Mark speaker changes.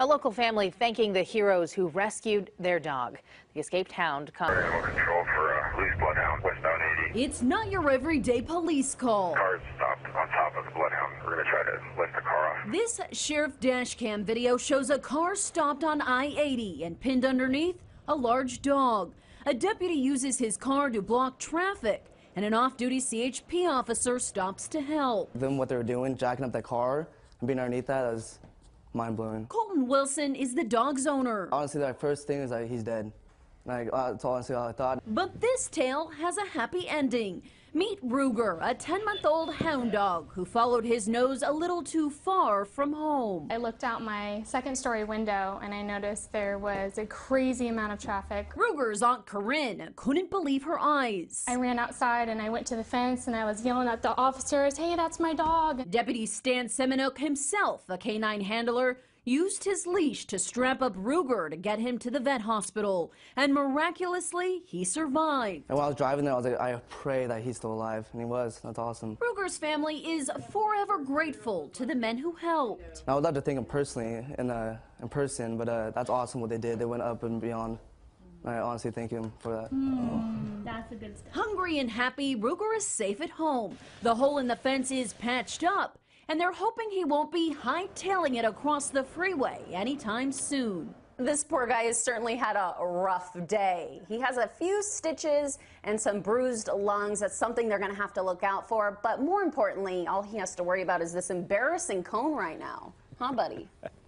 Speaker 1: A local family thanking the heroes who rescued their dog. The escaped hound comes.
Speaker 2: Control for um, a loose bloodhound westbound 80.
Speaker 3: It's not your everyday police call.
Speaker 2: Cars stopped on top of the bloodhound. We're going to try to lift the car off.
Speaker 3: This sheriff dashcam video shows a car stopped on I-80 and pinned underneath a large dog. A deputy uses his car to block traffic and an off-duty CHP officer stops to help.
Speaker 4: Them what they were doing, jacking up the car and being underneath that, that was mind blowing.
Speaker 3: Colton Wilson is the dog's owner.
Speaker 4: Honestly, the first thing is like he's dead. Like uh, that's honestly all I thought.
Speaker 3: But this tale has a happy ending. Meet Ruger, a 10-month-old hound dog who followed his nose a little too far from home.
Speaker 5: I looked out my second story window and I noticed there was a crazy amount of traffic.
Speaker 3: Ruger's Aunt Corinne couldn't believe her eyes.
Speaker 5: I ran outside and I went to the fence and I was yelling at the officers, hey, that's my dog.
Speaker 3: Deputy Stan Seminook himself, a canine handler, used his leash to strap up Ruger to get him to the vet hospital. And miraculously, he survived.
Speaker 4: And while I was driving there, I was like, I pray that he's still alive, and he was. That's awesome.
Speaker 3: Ruger's family is forever grateful to the men who helped.
Speaker 4: I would love to thank him personally in uh, in person, but uh, that's awesome what they did. They went up and beyond. I honestly thank him for that.
Speaker 5: That's a good step.
Speaker 3: Hungry and happy, Ruger is safe at home. The hole in the fence is patched up, and they're hoping he won't be hightailing it across the freeway anytime soon.
Speaker 6: This poor guy has certainly had a rough day. He has a few stitches and some bruised lungs. That's something they're going to have to look out for. But more importantly, all he has to worry about is this embarrassing cone right now. Huh, buddy?